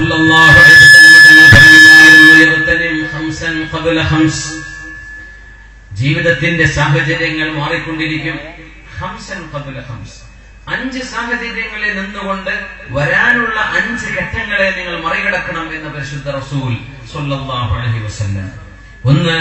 സല്ലല്ലാഹു الله عليه وسلم ജീവിതത്തിന്റെ സാഹചര്യങ്ങൾ മാറിക്കൊണ്ടിരിക്കും. ഹംസൻ കബുല ഹംസ്. അഞ്ച് സാഹചര്യങ്ങളിൽ നിന്നുകൊണ്ട് വരാനുള്ള അഞ്ച് ഘട്ടങ്ങളെ നിങ്ങൾ മറികടക്കണം എന്ന പരിശുദ്ധ റസൂൽ ഒന്ന്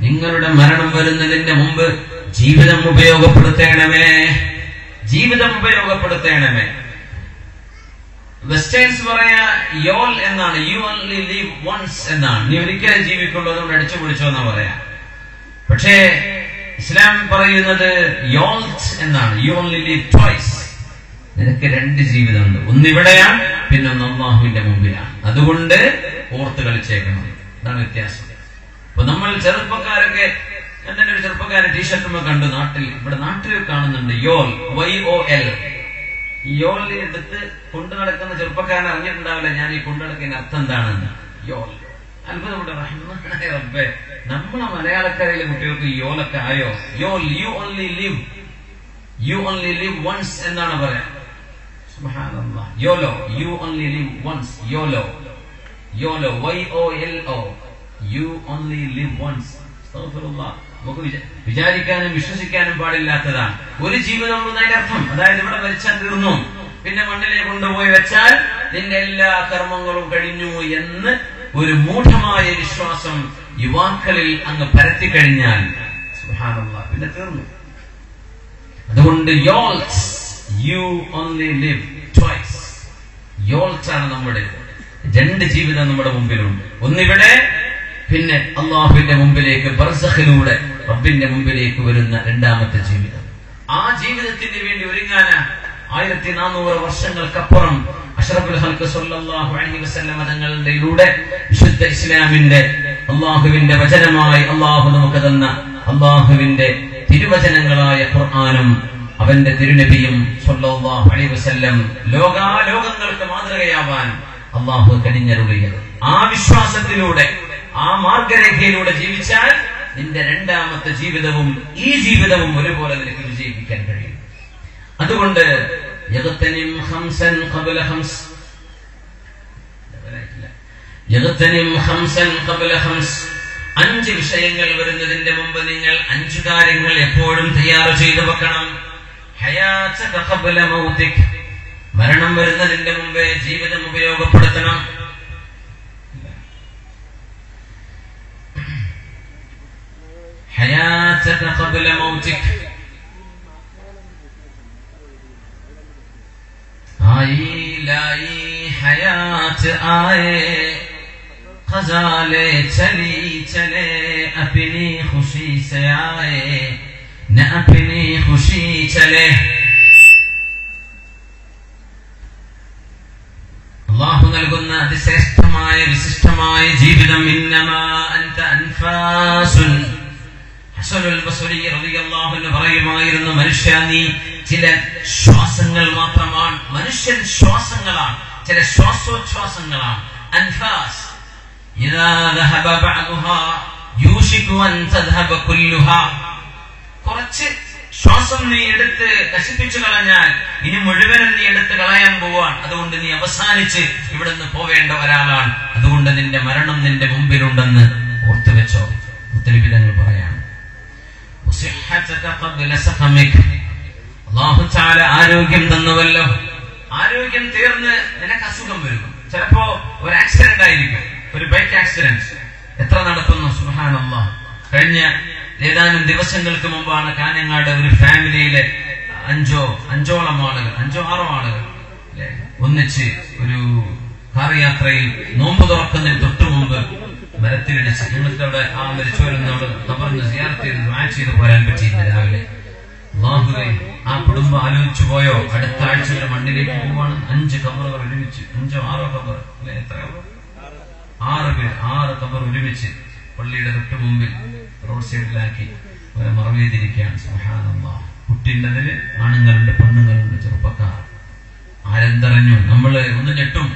നിങ്ങളുടെ മരണം വരുന്നതിന്റെ മുമ്പ് ജീവിതം ഉപയോഗപ്പെടുത്തേണമേ. ജീവിതം ഉപയോഗപ്പെടുത്തേണമേ. വെസ്റ്റേൺസ് പറയാ യോൾ എന്നാണ്. യു ഓൺലി ലീവ് വൺസ് എന്നാണ്. നീ ഒരിക്കലും ജീവിക്കുള്ളൂ. അതുകൊണ്ട് അടിച്ചു പൊളിച്ചോ എന്നാ പറയാ. പക്ഷേ ഇസ്ലാം പറയുന്നത് യോൾസ് എന്നാണ്. യു ഓൺലി ലീവ് ട്വൈസ് നിനക്ക് രണ്ട് ജീവിതമുണ്ട്. ഒന്ന് ഇവിടെയാണ് പിന്നെ ഒന്ന് അള്ളാഹുവിന്റെ മുമ്പിലാണ്. അതുകൊണ്ട് ഓർത്ത് കളിച്ചേക്കണം. അതാണ് വ്യത്യാസം. അപ്പൊ നമ്മൾ ചെറുപ്പക്കാരൊക്കെ ചെറുപ്പക്കാരൻ ടീഷർട്ടുമ്പോ കണ്ടു നാട്ടിൽ. ഇവിടെ നാട്ടിൽ കാണുന്നുണ്ട് YOLO Y O L. YOLO എടുത്ത് കൊണ്ടു നടക്കുന്ന ചെറുപ്പക്കാരൻ അറിഞ്ഞിട്ടുണ്ടാവില്ല. ഞാൻ ഈ കൊണ്ടു നടക്കുന്ന അർത്ഥം എന്താണെന്ന്. യോൾ അത്ഭുതമുണ്ട്. നമ്മളെ മലയാളക്കരയിലെ കുട്ടികൾക്ക് യോലൊക്കെ ആയോ? YOLO you only live. You only live once എന്നാണ് പറയാ. YOLO you only live once. YOLO. YOLO Y O L O. You only live once. നമുക്ക് വിചാ- വിചാരിക്കാനും വിശ്വസിക്കാനും പാടില്ലാത്തതാണ്. ഒരു ജീവിതം എന്നതിന്റെ അർത്ഥം അതായത് ഇവിടെ മരിച്ചാൽ തീർന്നു. പിന്നെ മണ്ണിലേക്ക് കൊണ്ടുപോയി വെച്ചാൽ നിന്റെ എല്ലാ കർമ്മങ്ങളും കഴിഞ്ഞു എന്ന് ഒരു മൂഢമായ വിശ്വാസം യുവാക്കളിൽ അങ്ങ് പരത്തി കഴിഞ്ഞാൽ പിന്നെ തീർന്നു. അതുകൊണ്ട് YOLOs you only live twice YOLOs ആണ് നമ്മുടെ രണ്ട് ജീവിതം നമ്മുടെ മുമ്പിലുണ്ട്. ഒന്നിവിടെ പിന്നെ അള്ളാഹുവിന്റെ മുമ്പിലേക്ക് ബർസഖിലൂടെ റബ്ബിന്റെ മുമ്പിലേക്ക് വരുന്ന രണ്ടാമത്തെ ജീവിതം. ആ ജീവിതത്തിന് വേണ്ടി ഒരുങ്ങാന ആയിരത്തി നാനൂറ് വർഷങ്ങൾക്കപ്പുറം അഷറഫുൽ സല്ലല്ലാഹു അലൈഹി വസല്ലം തങ്ങളിലൂടെ വിശുദ്ധ ഇസ്ലാമിന്റെ അള്ളാഹുവിന്റെ വചനമായി അള്ളാഹു നമുക്ക് തന്ന അള്ളാഹുവിന്റെ തിരുവചനങ്ങളായ ഖുർആാനും അവന്റെ തിരുനബിയും സല്ലല്ലാഹു അലൈഹി വസല്ലം ലോകാലോകങ്ങൾക്ക് മാതൃകയാവാൻ അള്ളാഹു കനിഞ്ഞരുളിയത്. ആ വിശ്വാസത്തിലൂടെ ആ മാർഗരേഖയിലൂടെ ജീവിച്ചാൽ നിന്റെ രണ്ടാമത്തെ ജീവിതവും ഈ ജീവിതവും ഒരുപോലെ നിനക്ക് വിജയിപ്പിക്കാൻ കഴിയും. അതുകൊണ്ട് അഞ്ച് വിഷയങ്ങൾ വരുന്നതിന്റെ മുമ്പ് നിങ്ങൾ അഞ്ചു കാര്യങ്ങൾ എപ്പോഴും തയ്യാർ ചെയ്തു വെക്കണം. മരണം വരുന്നതിന്റെ മുമ്പേ ജീവിതം ഉപയോഗപ്പെടുത്തണം. الموتة قبل موتك آئی لائی حیات آئے خزالے چلی چلے، اپنی خوشی سے آئے، نہ اپنی خوشی چلے۔ പറയുമായിരുന്നു മനുഷ്യ നീ ചില ശ്വാസങ്ങൾ മാത്രമാണ് മനുഷ്യൻ ശ്വാസങ്ങളാണ് ചില ശ്വാസോച്ഛ്വാസങ്ങളാണ്. അൻഫാസ് കുറച്ച് ശ്വാസം നീ എടുത്ത് നശിപ്പിച്ചു കളഞ്ഞാൽ ഇനി മുഴുവനും നീ എടുത്ത് കളയാൻ പോവാൻ അതുകൊണ്ട് നീ അവസാനിച്ച് ഇവിടെ നിന്ന് പോവേണ്ട ഒരാളാണ്. അതുകൊണ്ട് നിന്റെ മരണം നിന്റെ മുമ്പിലുണ്ടെന്ന് ഓർത്തു വെച്ചോ മുത്തലിബി തങ്ങൾ പറയാണ്. ആരോഗ്യം തന്നുവല്ലോ. ആരോഗ്യം തീർന്ന് നിനക്ക് അസുഖം വരും. ചിലപ്പോ ഒരു ആക്സിഡന്റ് ആയിരിക്കും. ഒരു ബൈക്ക് ആക്സിഡന്റ് എത്ര നടത്തുന്നു? സുഹാനല്ല കഴിഞ്ഞ ഏതാനും ദിവസങ്ങൾക്ക് മുമ്പാണ് കാഞ്ഞങ്ങാട് ഒരു ഫാമിലിയിലെ അഞ്ചോ അഞ്ചോളം ആളുകൾ അഞ്ചോ ആറോ ആളുകൾ ഒന്നിച്ച് ഒരു കാർ യാത്രയിൽ നോമ്പ് തുറക്കുന്നതിന് തൊട്ടു മുമ്പ് മരത്തിലിടിച്ച് നിങ്ങൾക്ക് അവിടെ ആ മരിച്ചവരെന്നോട് ചെയ്ത് പോരാൻ പറ്റിയില്ല രാവിലെ. അള്ളാഹുവേ ആ കുടുംബം ആലോചിച്ചു പോയോ? അടുത്ത ആഴ്ച മണ്ണിലേക്ക് പോവാണ്. അഞ്ച് കബറുകൾ ഒരുമിച്ച് അഞ്ചോ ആറോ കബർ അല്ലെ? എത്രയോ ആറ് പേർ ആറ് കബർ ഒരുമിച്ച് പള്ളിയുടെ തൊട്ട് മുമ്പിൽ റോഡ് സൈഡിലാക്കി അവരെ മറവിയതിരിക്കുകയാണ് സുബ്ഹാനല്ലാ. കുട്ടിന്റെതിൽ ആണുങ്ങളുണ്ട് പെണ്ണുങ്ങളുണ്ട് ചെറുപ്പക്കാർ. ആരെന്തറിഞ്ഞു? നമ്മൾ ഒന്ന് ഞെട്ടും.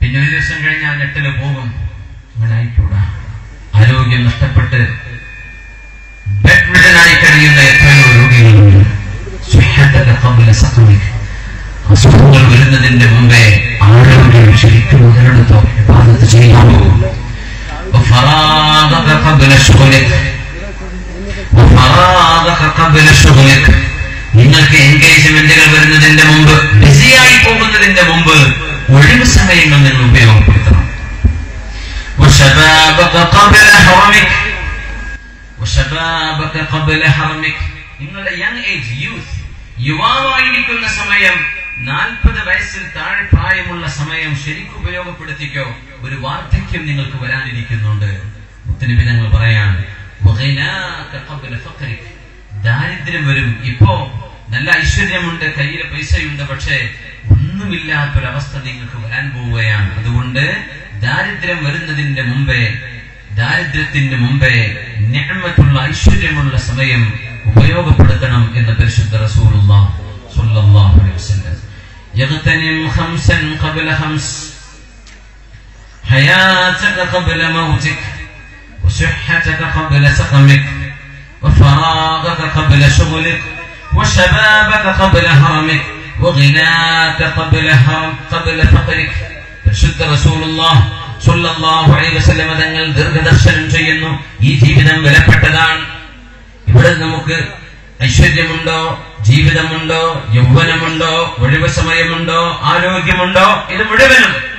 പിന്നെ ഒരു ദിവസം കഴിഞ്ഞ് ആ ഞെട്ടിൽ പോകും. അങ്ങനെ ആയിക്കൂടാ. ആരോഗ്യം നഷ്ടപ്പെട്ട് ബെഡ്രിഡനായി കഴിയുന്ന എത്രയോ രോഗികളുണ്ട്. അസുഖങ്ങൾ വരുന്നതിന്റെ മുമ്പേ ആരോഗ്യം ശരിക്കും മുതലെടുത്തോ ഇബാദത്ത് ചെയ്യാമോ? നിങ്ങൾക്ക് എൻഗേജ്മെന്റുകൾ വരുന്നതിന്റെ മുമ്പ് ബിസിയായി പോകുന്നതിന്റെ മുമ്പ് ഒഴിവ് സമയങ്ങൾ നിങ്ങൾ ഉപയോഗപ്പെടുത്തണം. നിങ്ങളുടെ യങ് ഏജ് യൂത്ത് യുവാവായിരിക്കുന്ന സമയം നാൽപ്പത് വയസ്സിൽ താഴെ പ്രായമുള്ള സമയം ശരിക്കും ഉപയോഗപ്പെടുത്തിക്കോ. ഒരു വാർദ്ധക്യം നിങ്ങൾക്ക് വരാനിരിക്കുന്നുണ്ട്. മുത്തനബി ഞങ്ങൾ ഫഖ്രിക്. ദാരിദ്ര്യം വരും. ഇപ്പോ നല്ല ഐശ്വര്യമുണ്ട് കയ്യിൽ പൈസയുണ്ട് പക്ഷേ ഒന്നുമില്ലാത്തൊരവസ്ഥ നിങ്ങൾക്ക് വരാൻ പോവുകയാണ്. അതുകൊണ്ട് ദാരിദ്ര്യം വരുന്നതിന്റെ മുമ്പേ ദാരിദ്ര്യത്തിന്റെ മുമ്പേ നിഅമത്തുള്ള ഐശ്വര്യമുള്ള സമയം ഉപയോഗപ്പെടുത്തണം എന്ന് പരിശുദ്ധ റസൂലുള്ളാഹ് സ്വല്ലല്ലാഹു അലൈഹി വസല്ലം يغتنم خمسا قبل خمس حياتك قبل موتك وصحتك قبل سقمك وفراغك قبل شغلك وشبابك قبل هرمك وغناك قبل هرم قبل فقرك പരിശുദ്ധ റസൂലുള്ളാഹ് സ്വല്ലല്ലാഹു അലൈഹി വസല്ലം തങ്ങൾ ദീർഘദർശനം ചെയ്യുന്നു. ഈ ജീവിതം വിലപ്പെട്ടതാണ്. ഇവിടെ നമുക്ക് ഐശ്വര്യമുണ്ടോ? ജീവിതമുണ്ടോ? യൗവനമുണ്ടോ? ഒഴിവ് സമയമുണ്ടോ? ആരോഗ്യമുണ്ടോ? ഇത് മുഴുവനും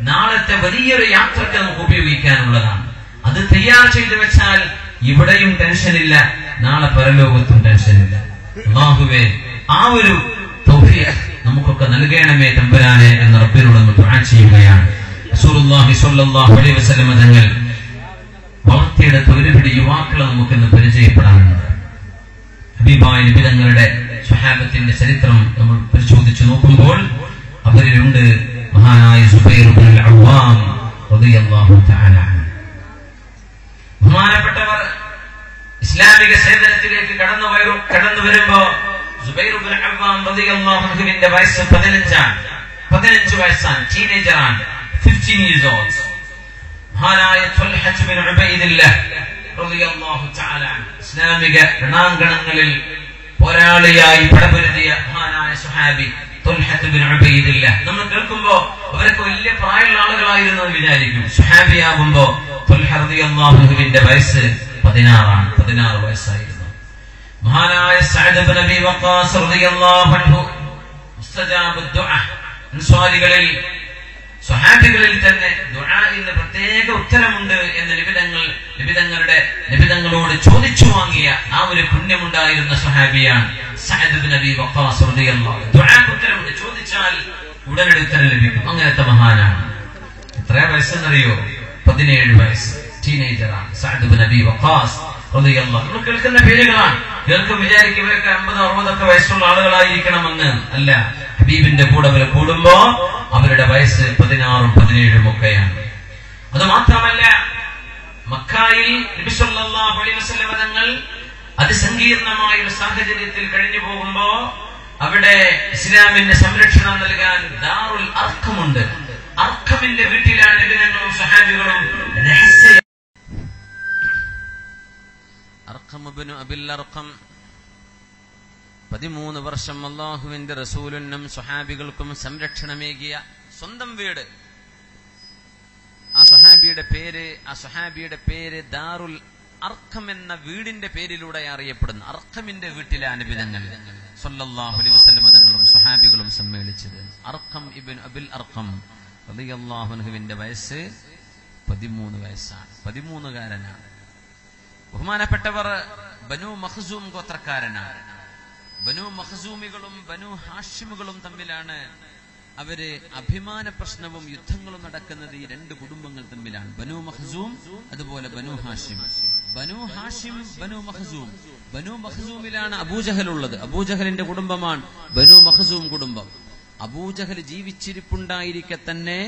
നാളത്തെ വലിയൊരു യാത്രയ്ക്ക് നമുക്ക് ഉപയോഗിക്കാനുള്ളതാണ്. അത് തയ്യാർ ചെയ്തു വെച്ചാൽ ഇവിടെയും ടെൻഷനില്ല നാളെ പരലോകത്തും ടെൻഷനില്ല. അള്ളാഹുവേ ആ ഒരു തൗഫീഖ് നമുക്കൊക്കെ നൽകണമേ തമ്പുരാനെ എന്ന് റബ്ബിനോട് നമ്മൾ ചെയ്യുകയാണ്. റസൂലുള്ളാഹി സ്വല്ലല്ലാഹു അലൈഹി വസല്ലം തങ്ങൾ വളർത്തിയെടുത്ത ഒരുപിടി യുവാക്കളെ നമുക്കിന്ന് പരിചയപ്പെടാനുണ്ട്. ഹബീബായ നബി തങ്ങളുടെ സ്വഹാബത്തിന്റെ ചരിത്രം നമ്മൾ പരിശോധിച്ചു നോക്കുമ്പോൾ അവരിലുണ്ട് മഹാനായ സുബൈർ അവ്വാം റളിയല്ലാഹു തആല. ബഹുമാനപ്പെട്ടവർ ഇസ്ലാമിക സേവനത്തിലേക്ക് കടന്നു വരും കടന്നു വരുമ്പോ ഇബ്നുൽ അവ്വാം റളിയല്ലാഹു അൻഹുവിന്റെ വയസ്സ് പതിനഞ്ചാണ്. പതിനഞ്ച് വയസ്സാണ് ടീനേജറാണ് ഫിഫ്റ്റീൻ ഇയേഴ്സ് ഓൾഡ് മഹാനായ ഇസ്ലാമിക രണാങ്കണങ്ങളിൽ പോരാളിയായി പടപരുതിയ മഹാനായ സുഹാബി നമ്മൾ കേൾക്കുമ്പോ അവരൊക്കെ വലിയ പ്രായമുള്ള ആളുകളായിരുന്നു എന്ന് വിചാരിക്കും. സുഹാബിയാകുമ്പോ അൻഹുവിന്റെ വയസ്സ് പതിനാറാണ്. പതിനാറ് വയസ്സായിരുന്നു. മഹാനായ സഅദ് നബി വഖാസ് അൻസ്വാരികളിൽ സ്വഹാബികളിൽ തന്നെ ദുആഇന് പ്രത്യേക ഉത്തരമുണ്ട് എന്ന് നിബിതങ്ങൾ നിബിതങ്ങളുടെ നിബിതങ്ങളോട് ചോദിച്ചു വാങ്ങിയ ആ ഒരു പുണ്യമുണ്ടായിരുന്ന സ്വഹാബിയാണ് റളിയല്ലാഹു അൻഹു. ദുആക്ക് ഉത്തരമുണ്ട്. ചോദിച്ചാൽ ഉടനടി ഉത്തരം ലഭിക്കും. അങ്ങനത്തെ മഹാനാണ്. എത്ര വയസ്സെന്നറിയോ? പതിനേഴ് വയസ്സ്. ടീനേജറാണ് അബി വഖാസ് റളിയല്ലാഹു നമ്മൾ കേൾക്കുന്ന പേരുകളാണ്. കേൾക്കും വിചാരിക്കും ഇവരൊക്കെ അമ്പത് അറുപതൊക്കെ വയസ്സുള്ള ആളുകളായിരിക്കണമെന്ന്. അല്ല ഹബീബിന്റെ കൂടെ അവർ കൂടുമ്പോ അവരുടെ വയസ്സ് പതിനാറും പതിനേഴും ഒക്കെയാണ്. അത് മാത്രമല്ല മക്കായിൽ തങ്ങൾ അതിസങ്കീർണമായ ഒരു സാഹചര്യത്തിൽ കഴിഞ്ഞു പോകുമ്പോ അവിടെ ഇസ്ലാമിന് സംരക്ഷണം നൽകാൻ ദാറുൽ അർക്കമുണ്ട് അർക്കമിന്റെ വീട്ടിലാണ് നബിതങ്ങളും സഹാബികളും രഹസ്യ അർഖം പതിമൂന്ന് വർഷം അള്ളാഹുവിന്റെ റസൂലിനും സ്വഹാബികൾക്കും സംരക്ഷണമേകിയ സ്വന്തം വീട്. ആ സ്വഹാബിയുടെ പേര് ആ സ്വഹാബിയുടെ പേര് ദാറുൽ അർഖം എന്ന വീടിന്റെ പേരിലൂടെ അറിയപ്പെടുന്നു. അർഖമിന്റെ വീട്ടിലെ അനുബിതങ്ങൾ സൊല്ലാഹുലി അലൈഹി വസല്ലം തങ്ങളും സ്വഹാബികളും സമ്മേളിച്ചത്. അർഖം ഇബിൻ അബിൽ അർഖം റളിയല്ലാഹു അൻഹുവിന്റെ വയസ്സ് പതിമൂന്ന് വയസ്സാണ്. പതിമൂന്നുകാരനാണ്. ബഹുമാനപ്പെട്ടവർ ബനു മഹസൂം ഗോത്രക്കാരനാണ്. ബനു മഹസൂമികളും ബനു ഹാഷിമുകളും തമ്മിലാണ് അവർ അഭിമാന പ്രശ്നവും യുദ്ധങ്ങളും നടക്കുന്നത് ഈ രണ്ട് കുടുംബങ്ങൾ തമ്മിലാണ്. ബനു മഹസൂം അതുപോലെ ബനു ഹാഷിം. ബനു ഹാഷിം ബനു മഹസൂം ബനു മഹസൂമിലാണ് അബൂജഹൽ ഉള്ളത്. അബൂജഹലിന്റെ കുടുംബമാണ് ബനു മഹസൂം കുടുംബം. അബൂജഹൽ ജീവിച്ചിരിപ്പുണ്ടായിരിക്കെ തന്നെ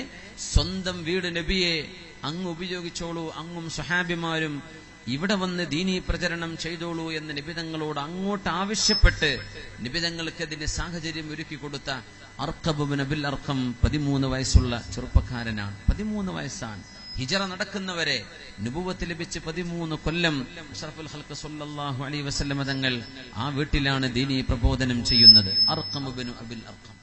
സ്വന്തം വീട് നബിയെ അങ്ങ് ഉപയോഗിച്ചോളൂ അങ്ങും സുഹാബിമാരും ഇവിടെ വന്ന് ദീനീ പ്രചരണം ചെയ്തോളൂ എന്ന് നിബിതങ്ങളോട് അങ്ങോട്ട് ആവശ്യപ്പെട്ട് നിബിതങ്ങൾക്ക് അതിന് സാഹചര്യം ഒരുക്കി കൊടുത്ത അർക്കബു നബിൽ അർക്കം പതിമൂന്ന് വയസ്സുള്ള ചെറുപ്പക്കാരനാണ്. പതിമൂന്ന് വയസ്സാണ്. ഹിജറ നടക്കുന്നവരെ നുപുവത്ത് ലഭിച്ച് പതിമൂന്ന് കൊല്ലം അഷ്റഫുൽ ഹൽക്ക് സല്ലല്ലാഹു അലൈഹി വസല്ലമ തങ്ങൾ ആ വീട്ടിലാണ് ദീനി പ്രബോധനം ചെയ്യുന്നത്. Arkham Ibnu അബിൽ Arkham